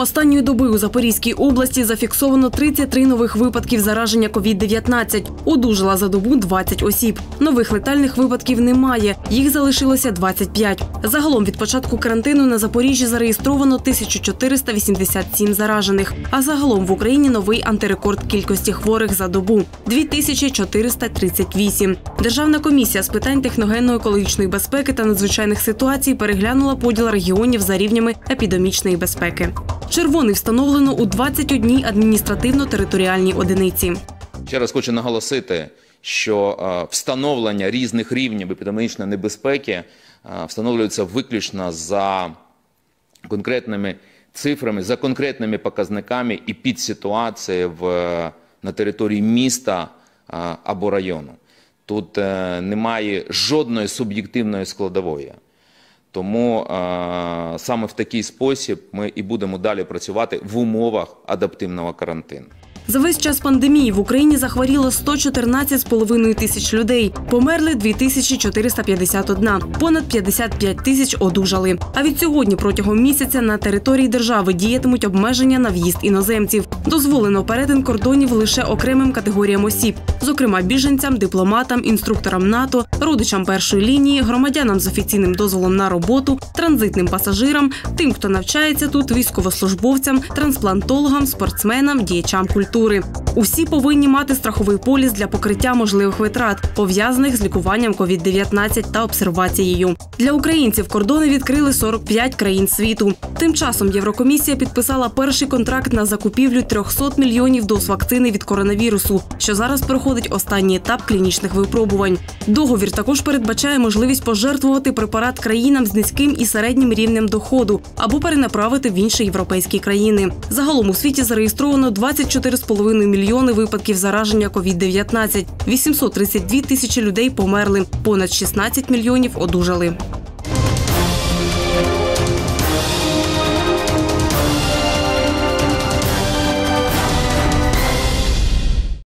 останньої доби у Запорізькій області зафіксовано 33 нових випадків зараження COVID-19. Одужала за добу 20 осіб. Нових летальних випадків немає. Їх залишилося 25. Загалом від початку карантину на Запоріжжі зареєстровано 1487 заражених. А загалом в Україні новий антирекорд кількості хворих за добу 2438. Державна комісія з питань техногенно-екологічної безпеки та надзвичайних ситуацій переглянула поділ регіонів за рівнями епідемічної безпеки. Червоний встановлено у 21 адміністративно-територіальній одиниці. Ще раз хочу наголосити, що е, встановлення різних рівнів епідемічної небезпеки е, встановлюється виключно за конкретними цифрами, за конкретними показниками і під ситуації в, на території міста е, або району. Тут е, немає жодної суб'єктивної складової. Тому а, саме в такий спосіб ми і будемо далі працювати в умовах адаптивного карантину. За весь час пандемії в Україні захворіло 114,5 тисяч людей. Померли 2451. Понад 55 тисяч одужали. А від сьогодні протягом місяця на території держави діятимуть обмеження на в'їзд іноземців. Дозволено перетин кордонів лише окремим категоріям осіб, зокрема біженцям, дипломатам, інструкторам НАТО, родичам першої лінії, громадянам з офіційним дозволом на роботу, транзитним пасажирам, тим, хто навчається тут, військовослужбовцям, трансплантологам, спортсменам, діячам культури архітектури. Усі повинні мати страховий поліс для покриття можливих витрат, пов'язаних з лікуванням COVID-19 та обсервацією. Для українців кордони відкрили 45 країн світу. Тим часом Єврокомісія підписала перший контракт на закупівлю 300 мільйонів доз вакцини від коронавірусу, що зараз проходить останній етап клінічних випробувань. Договір також передбачає можливість пожертвувати препарат країнам з низьким і середнім рівнем доходу або перенаправити в інші європейські країни. Загалом у світі зареєстровано 24,5 мільйони випадків зараження COVID-19. 832 тисячі людей померли, понад 16 мільйонів одужали.